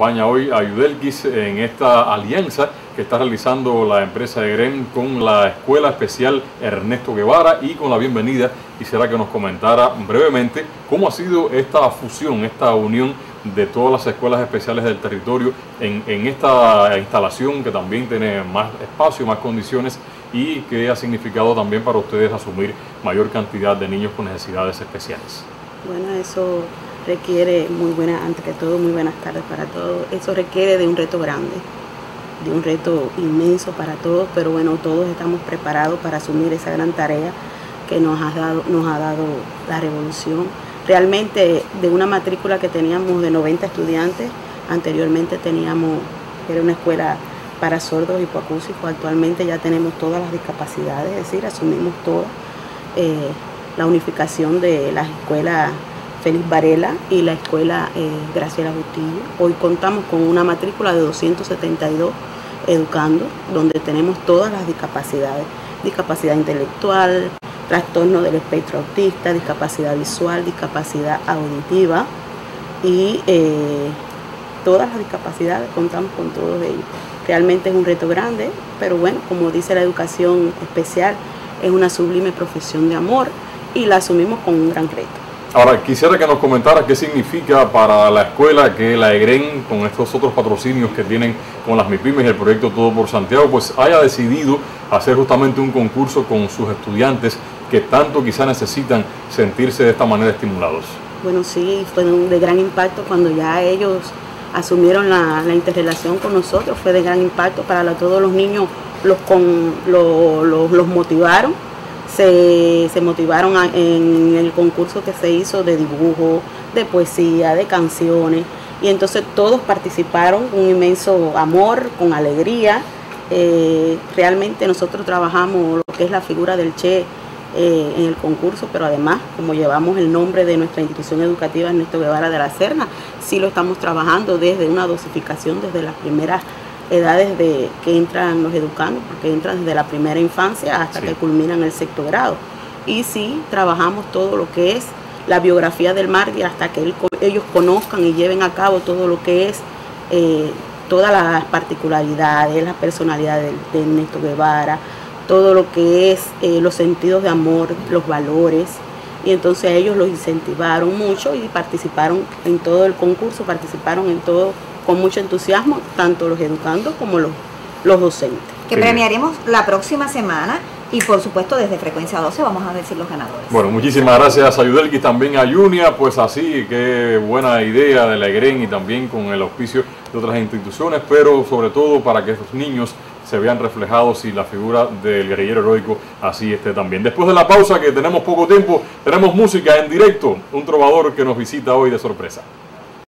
acompaña hoy a en esta alianza que está realizando la empresa EGREM con la Escuela Especial Ernesto Guevara y con la bienvenida quisiera que nos comentara brevemente cómo ha sido esta fusión, esta unión de todas las escuelas especiales del territorio en, en esta instalación que también tiene más espacio, más condiciones y que ha significado también para ustedes asumir mayor cantidad de niños con necesidades especiales. Bueno, eso requiere muy buena, antes que todo, muy buenas tardes para todos. Eso requiere de un reto grande, de un reto inmenso para todos, pero bueno, todos estamos preparados para asumir esa gran tarea que nos ha dado, nos ha dado la revolución. Realmente de una matrícula que teníamos de 90 estudiantes, anteriormente teníamos, era una escuela para sordos y hipoacúsicos, actualmente ya tenemos todas las discapacidades, es decir, asumimos todas. Eh, la unificación de las escuelas Félix Varela y la escuela eh, Graciela Bustillo. Hoy contamos con una matrícula de 272 educando, donde tenemos todas las discapacidades, discapacidad intelectual, trastorno del espectro autista, discapacidad visual, discapacidad auditiva y eh, todas las discapacidades, contamos con todos ellos. Realmente es un reto grande, pero bueno, como dice la educación especial, es una sublime profesión de amor y la asumimos con un gran reto. Ahora, quisiera que nos comentara qué significa para la escuela que la EGREN, con estos otros patrocinios que tienen con las MIPIMES y el proyecto Todo por Santiago, pues haya decidido hacer justamente un concurso con sus estudiantes que tanto quizá necesitan sentirse de esta manera estimulados. Bueno, sí, fue de gran impacto cuando ya ellos asumieron la, interrelación con nosotros, fue de gran impacto para todos los niños, los, con, los motivaron se, motivaron en el concurso que se hizo de dibujo, de poesía, de canciones, y entonces todos participaron con un inmenso amor, con alegría. Eh, realmente nosotros trabajamos lo que es la figura del Che eh, en el concurso, pero además, como llevamos el nombre de nuestra institución educativa Ernesto Guevara de la Serna, sí lo estamos trabajando desde una dosificación, desde las primeras edades de que entran los educandos, porque entran desde la primera infancia hasta que culminan el sexto grado. Y sí, trabajamos todo lo que es la biografía del mártir hasta que ellos conozcan y lleven a cabo todo lo que es eh, todas las particularidades, la personalidad de, de, Ernesto Guevara, todo lo que es eh, los sentidos de amor, los valores. Y entonces ellos los incentivaron mucho y participaron en todo el concurso, participaron en todo con mucho entusiasmo, tanto los educandos como los, los docentes. Que premiaremos la próxima semana y por supuesto desde Frecuencia 12 vamos a decir los ganadores. Bueno, muchísimas gracias a Yudelki, también a Junia, pues así, qué buena idea de la EGREN y también con el auspicio de otras instituciones, pero sobre todo para que esos niños se vean reflejados y la figura del guerrillero heroico así esté también. Después de la pausa, que tenemos poco tiempo, tenemos música en directo, un trovador que nos visita hoy de sorpresa.